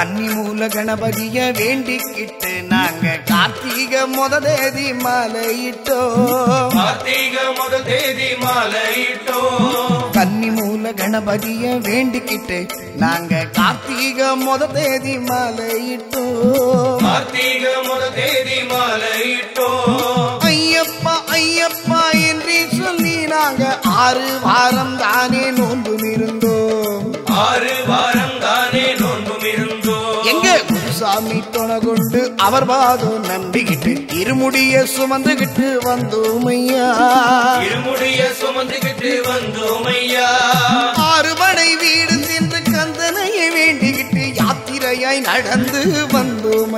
மூல கணபதிய வேண்டிக்கிட்டு நாங்க கார்த்திக முத தேதி மாலையிட்டோம். கார்த்திக முதல் தேதி மாலையிட்டோ கன்னி மூல கணபதிய வேண்டிக்கிட்டு நாங்க கார்த்திக முத தேதி மாலையிட்டோம். கார்த்திக முதல் தேதி மாலையிட்டோ ஐயப்பா ஐயப்பா என்று சொல்லி நாங்க ஆறு வாரம் தானே குருசாமி துணை கொண்டு அவர் பாதம் நம்பிக்கிட்டு இருமுடிய சுமந்துகிட்டு வந்தோம் ஐயா இருமுடிய சுமந்துகிட்டு வந்தோம் ஐயா ஆறுபடை வீடு சென்று கந்தனையை வேண்டிக்கிட்டு யாத்திரையாய் நடந்து வந்தோம்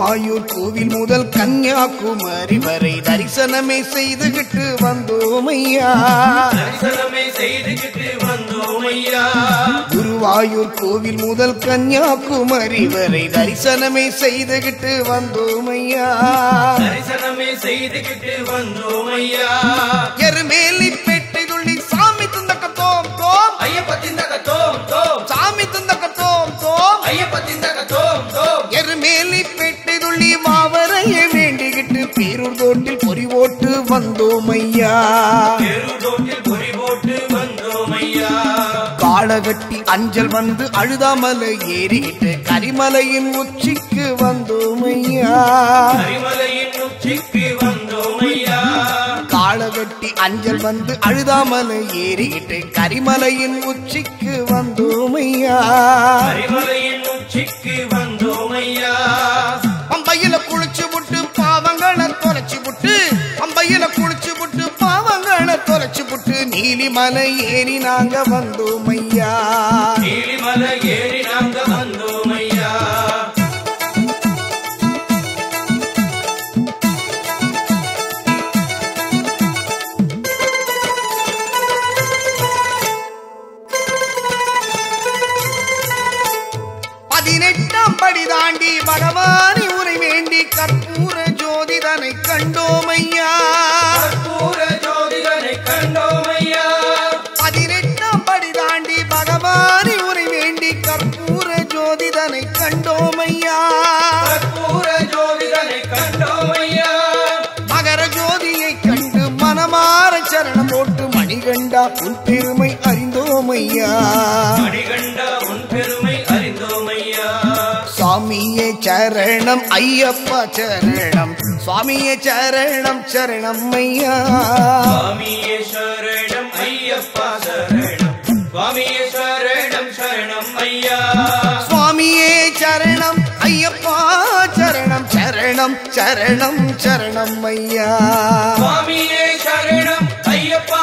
குருவாயூர் கோவில் முதல் கன்னியாகுமரி வரை தரிசனமே செய்துகிட்டு வந்தோம் ஐயா குருவாயூர் கோவில் முதல் கன்னியாகுமரி வரை தரிசனமே செய்துகிட்டு வந்தோம் ஐயா எருமேலி ஓட்டு வந்தோம் ஐயா பெருதோட்டில் பொறி போட்டு வந்தோம் ஐயா காளகட்டி அஞ்சல் வந்து அழுதாமலை ஏறிக்கிட்டு கரிமலையின் உச்சிக்கு வந்தோம் ஐயா கரிமலையின் உச்சிக்கு வந்தோம் ஐயா காளகட்டி அஞ்சல் வந்து அழுதாமலை ஏறிக்கிட்டு கரிமலையின் உச்சிக்கு வந்தோம் ஐயா கரிமலையின் உச்சிக்கு வந்தோம் ஐயா அம்பையில குளிச்சு விட்டு தொலைச்சு விட்டு நீலிமலை ஏறி நாங்க வந்தோம் ஐயா நீலிமலை ஏறி நாங்க வந்தோம் ஐயா பதினெட்டாம் படி தாண்டி பகவானை உரை வேண்டி கற்பூர ஜோதிதனை கண்டோம் மகர ஜோதியை கண்டு மனமாற சரணம் போட்டு மணிகண்டா உன் பெருமை அறிந்தோம் ஐயா. மணிகண்டா உன் பெருமை அறிந்தோம் ஐயா. சுவாமியே சரணம் ஐயப்பா சரணம். சுவாமியே சரணம் சரணம் ஐயா. சுவாமியே சரணம் ஐயப்பா சரணம். சுவாமியே சரணம் சரணம் ஐயா. சரணம் சரணம் சரணம் ஐயா. சுவாமியே சரணம் ஐயப்பா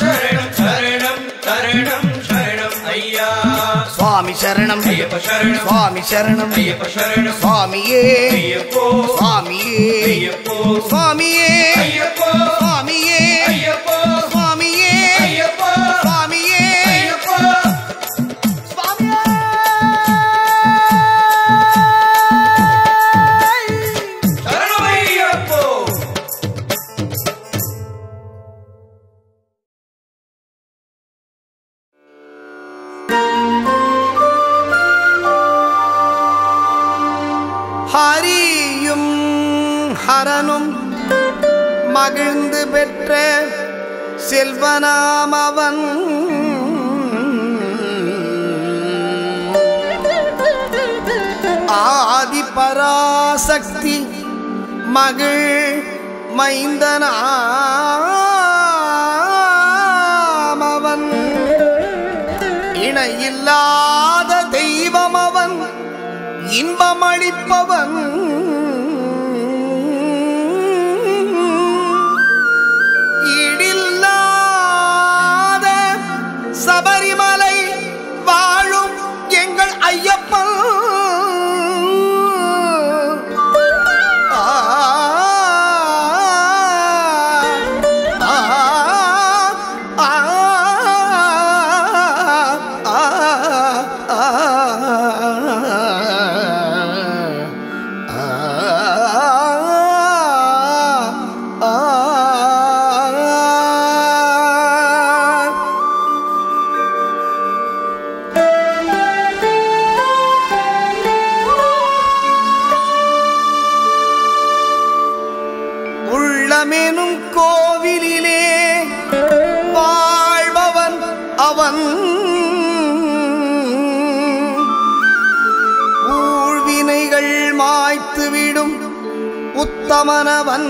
சரணம் சரணம் சரணம் சரணம் ஐயா. சுவாமி சரணம் ஐயப்ப சரணம் சுவாமி சரணம் ஐயப்ப சரணம். சுவாமியே ஐயப்போ சுவாமியே ஐயப்போ சுவாமியே. ஐயப்போ ஹரனும் மகிழ்ந்து பெற்ற செல்வனாம் அவன். ஆதி பராசக்தி மகிழ் மைந்தனாம் அவன். இணையில்லாத தெய்வம் அவன் இன்பமளிப்பவன் ஐயப்பன் உத்தமனவன்.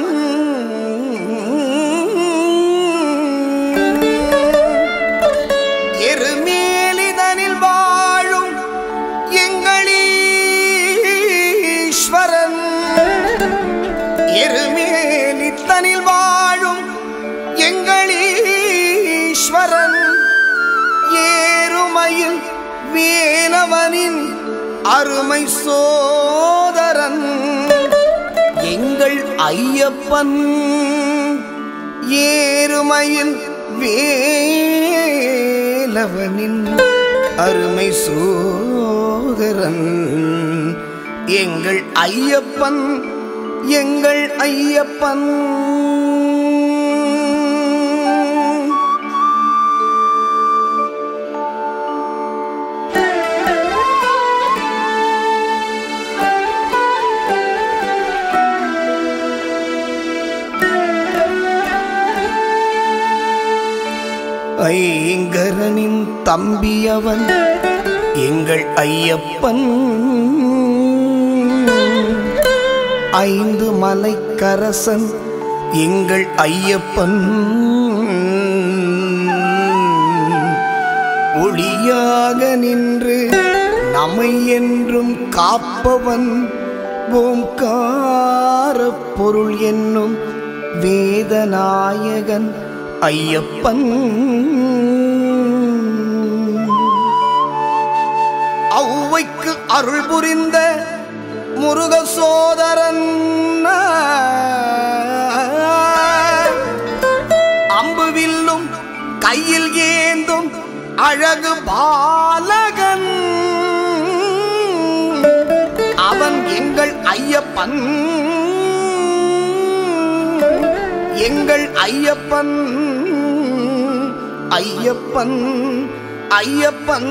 எருமேலிதனில் வாழும் எங்களீஸ்வரன். எருமேலித்தனில் வாழும் எங்களீஸ்வரன். ஏறுமையில் வேலவனின் அருமை சோ எங்கள் ஐயப்பன் ஏறுமையில் வேலவனின் அருமை சோதரன். எங்கள் ஐயப்பன் எங்கள் ஐயப்பன். ஐங்கரனின் தம்பியவன் எங்கள் ஐயப்பன். ஐந்து மலைக்கரசன் எங்கள் ஐயப்பன். ஒளியாக நின்று நம்மை என்றும் காப்பவன். ஓம்கார பொருள் என்னும் வேதநாயகன். ஐயப்பன். ஔவைக்கு அருள் புரிந்த முருக சோதரன். அம்புவில்லும் கையில் ஏந்தும் அழகு பாலகன். அவன் எங்கள் ஐயப்பன். எங்கள் ஐயப்பன் ஐயப்பன் ஐயப்பன்.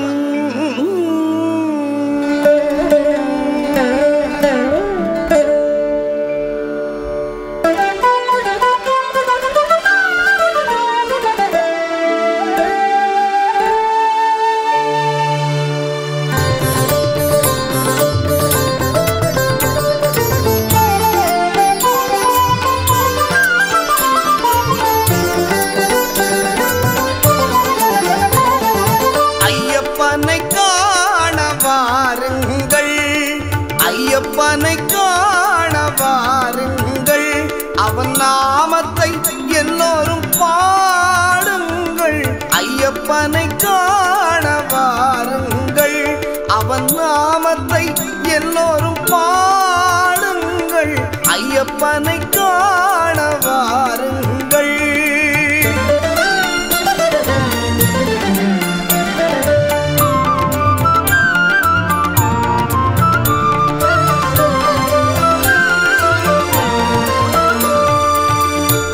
ஐயப்பனை காண வாருங்கள்.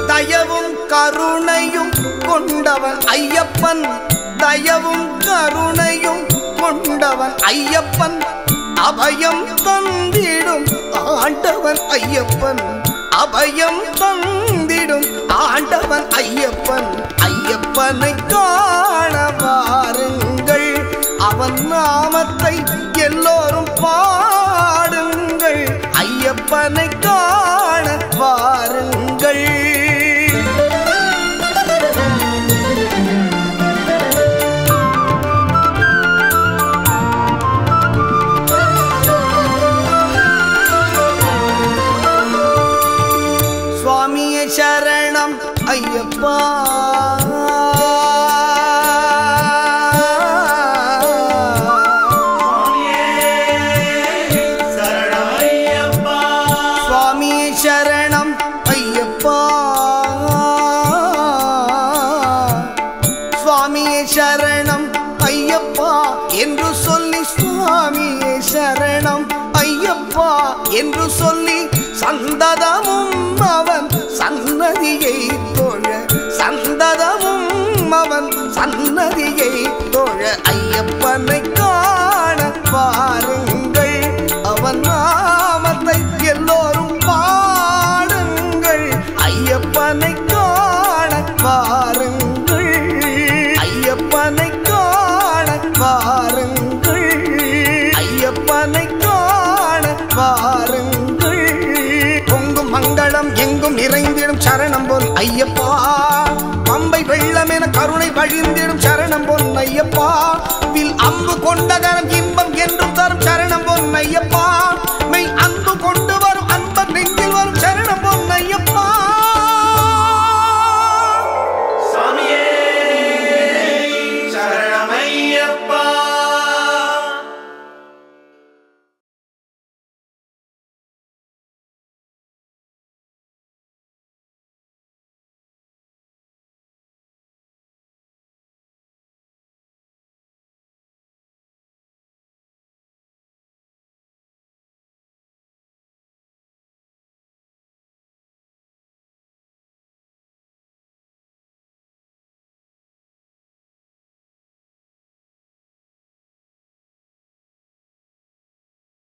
தயவும் கருணையும் கொண்டவன் ஐயப்பன். தயவும் கருணையும் கொண்டவன் ஐயப்பன். அபயம் தந்திடும் ஆண்டவன் ஐயப்பன். அபயம் தந்திடும் ஆண்டவன் ஐயப்பன். ஐயப்பனை காண வாருங்கள். அவன் நாமத்தை எல்லோரும் பாடுங்கள். ஐயப்பனை என்று சொல்லி சந்ததமும் அவன் சன்னதியை தோழ சந்ததமும் அவன் சன்னதியை தோழ ஐயப்பனை காண பாரு. ஐயப்பா பம்பை வெள்ளம் என கருணை வழிந்திடும் சரணம் பொன் ஐயப்பா வில் அம்பு கொண்ட கரம்